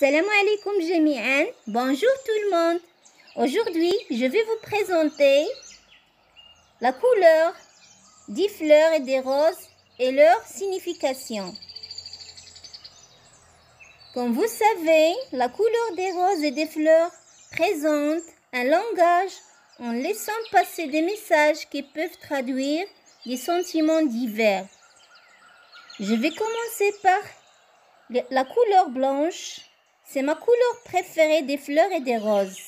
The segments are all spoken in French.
Salam alaikum jami'an. Bonjour tout le monde. Aujourd'hui, je vais vous présenter la couleur des fleurs et des roses et leur signification. Comme vous savez, la couleur des roses et des fleurs présente un langage en laissant passer des messages qui peuvent traduire des sentiments divers. Je vais commencer par la couleur blanche. C'est ma couleur préférée des fleurs et des roses.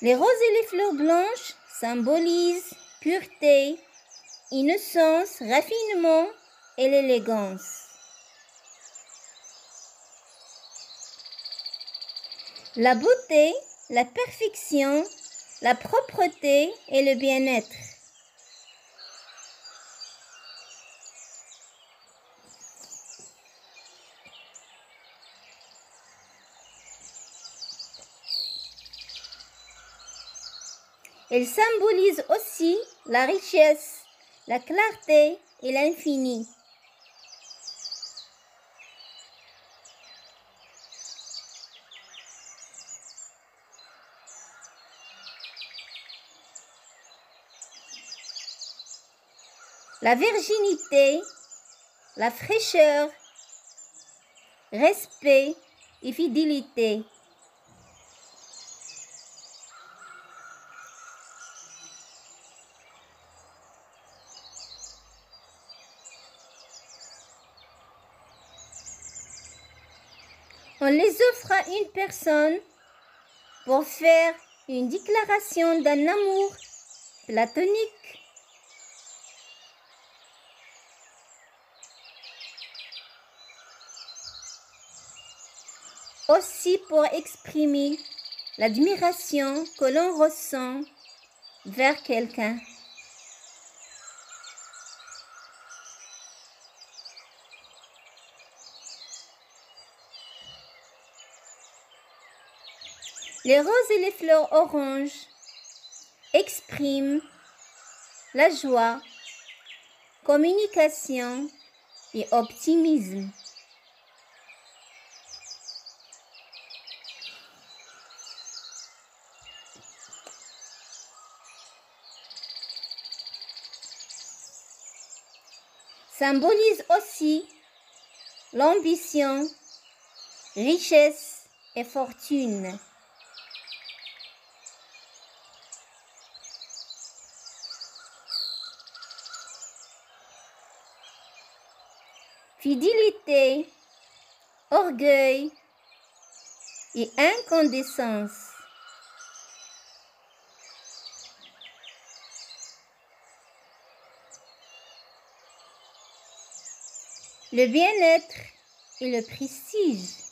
Les roses et les fleurs blanches symbolisent pureté, innocence, raffinement et l'élégance. La beauté, la perfection, la propreté et le bien-être. Elle symbolise aussi la richesse, la clarté et l'infini. La virginité, la fraîcheur, respect et fidélité. On les offre à une personne pour faire une déclaration d'un amour platonique. Aussi pour exprimer l'admiration que l'on ressent vers quelqu'un. Les roses et les fleurs oranges expriment la joie, communication et optimisme. Symbolise aussi l'ambition, richesse et fortune. Fidélité, orgueil et incandescence. Le bien-être et le prestige.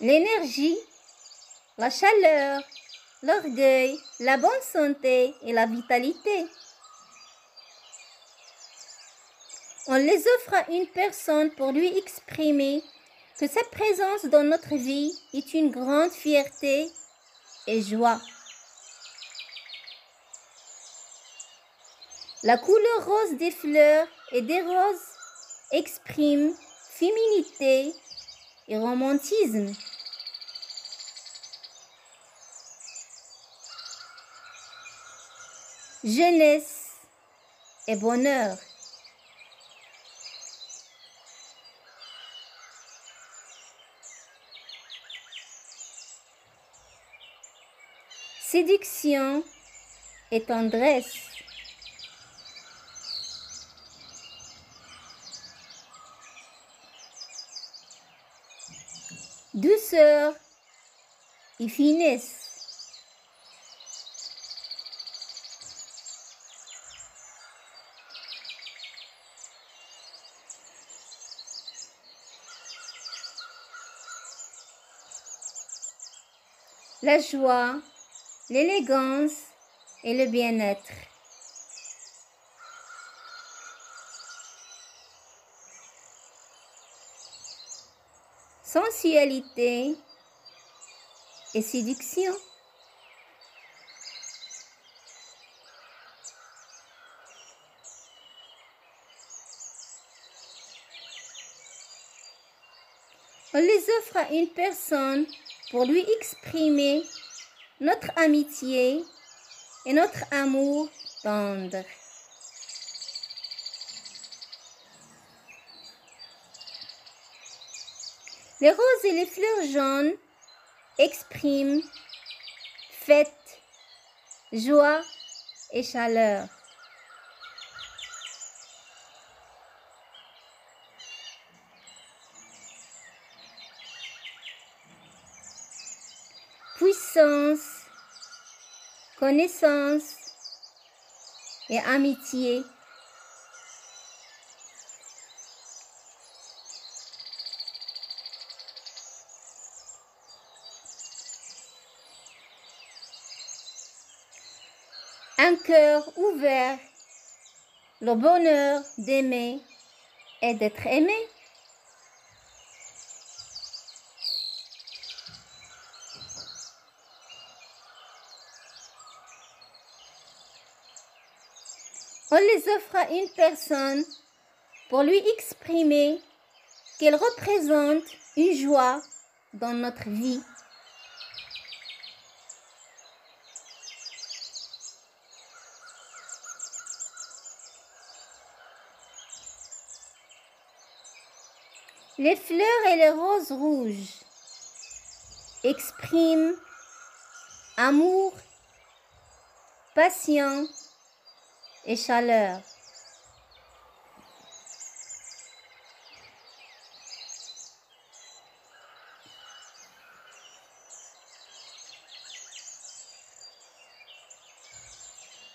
L'énergie, la chaleur, l'orgueil, la bonne santé et la vitalité. On les offre à une personne pour lui exprimer que sa présence dans notre vie est une grande fierté et joie. La couleur rose des fleurs et des roses exprime féminité et romantisme. Jeunesse et bonheur. Séduction et tendresse. Douceur et finesse. la joie, l'élégance et le bien-être. Sensualité et séduction. On les offre à une personne pour lui exprimer notre amitié et notre amour tendre. Les roses et les fleurs jaunes expriment fête, joie et chaleur. Puissance, connaissance et amitié. Un cœur ouvert, le bonheur d'aimer et d'être aimé. On les offre à une personne pour lui exprimer qu'elle représente une joie dans notre vie. Les fleurs et les roses rouges expriment amour, patience et chaleur.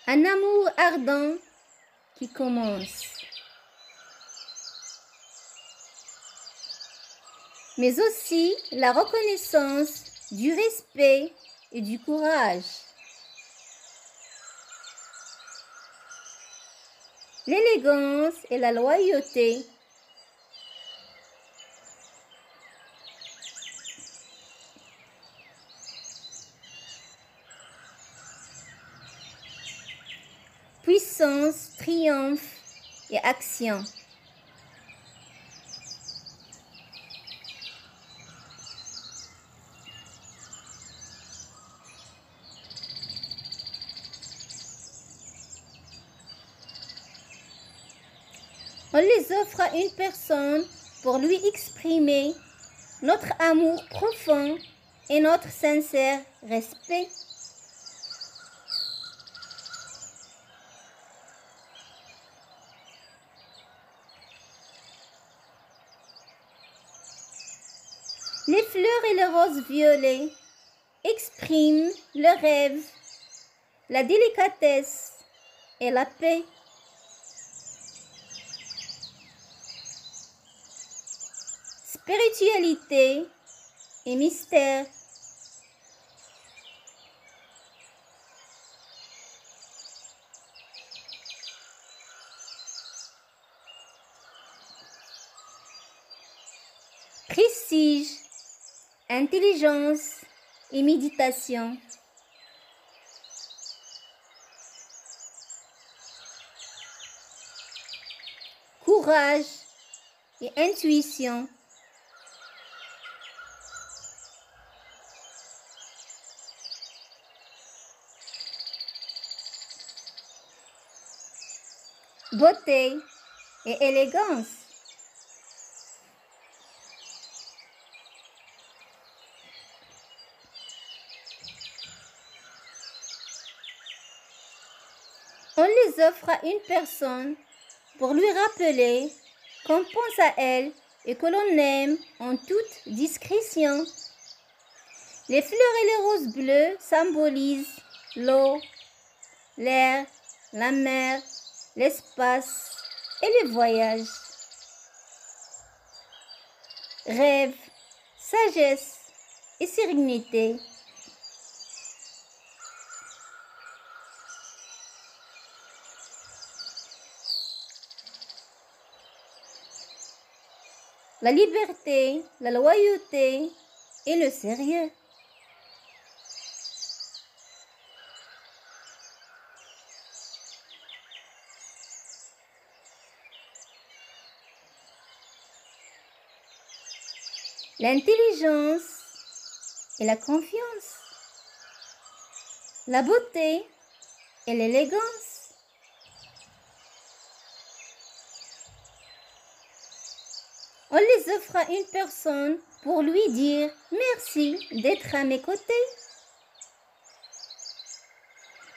Un amour ardent qui commence. Mais aussi la reconnaissance du respect et du courage. L'élégance et la loyauté. Puissance, triomphe et action. On les offre à une personne pour lui exprimer notre amour profond et notre sincère respect. Les fleurs et les roses violets expriment le rêve, la délicatesse et la paix. Spiritualité et mystère. Prestige, intelligence et méditation. Courage et intuition. Beauté et élégance. On les offre à une personne pour lui rappeler qu'on pense à elle et que l'on aime en toute discrétion. Les fleurs et les roses bleues symbolisent l'eau, l'air, la mer, l'espace et les voyages. Rêve, sagesse et sérénité. La liberté, la loyauté et le sérieux. L'intelligence et la confiance, la beauté et l'élégance. On les offre à une personne pour lui dire merci d'être à mes côtés.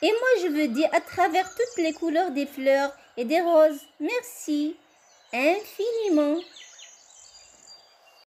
Et moi, je veux dire à travers toutes les couleurs des fleurs et des roses, merci infiniment.